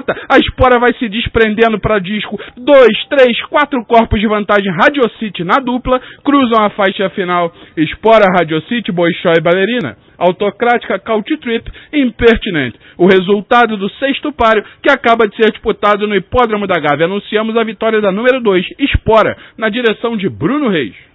mata, a espora vai se desprendendo para disco. Dois, três, quatro corpos de vantagem Radiocity na dupla cruzam a faixa final. Espora, Radiocity, Boixó e Balerina. Autocrática, Couch Trip e O resultado do sexto páreo que acaba de ser disputado no Hipódromo da Gávea. Anunciamos a vitória da número 2, Espora, na direção de Bruno Reis.